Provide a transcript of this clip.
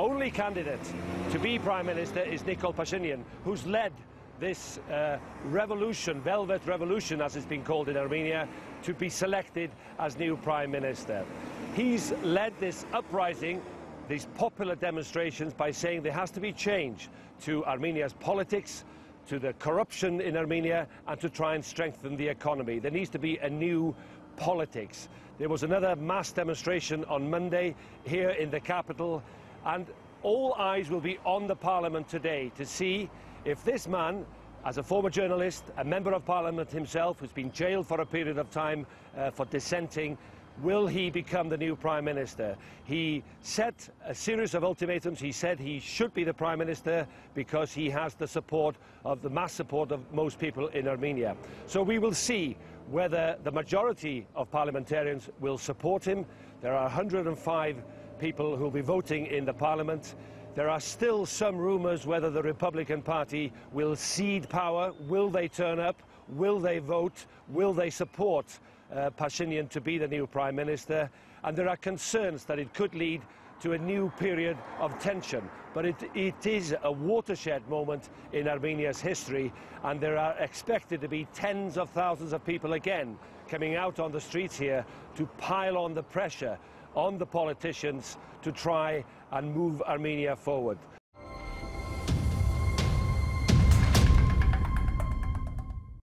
only candidate to be Prime Minister is Nikol Pashinyan, who's led this uh, revolution, velvet revolution as it's been called in Armenia, to be selected as new Prime Minister. He's led this uprising, these popular demonstrations, by saying there has to be change to Armenia's politics, to the corruption in Armenia, and to try and strengthen the economy. There needs to be a new politics. There was another mass demonstration on Monday here in the capital, and all eyes will be on the parliament today to see if this man, as a former journalist, a member of parliament himself, who's been jailed for a period of time uh, for dissenting, will he become the new prime minister? He set a series of ultimatums. He said he should be the prime minister because he has the support of the mass support of most people in Armenia. So we will see whether the majority of parliamentarians will support him. There are 105 people who will be voting in the parliament. There are still some rumours whether the Republican Party will cede power. Will they turn up? Will they vote? Will they support uh, Pashinyan to be the new Prime Minister? And there are concerns that it could lead to a new period of tension. But it, it is a watershed moment in Armenia's history, and there are expected to be tens of thousands of people again coming out on the streets here to pile on the pressure on the politicians to try and move Armenia forward.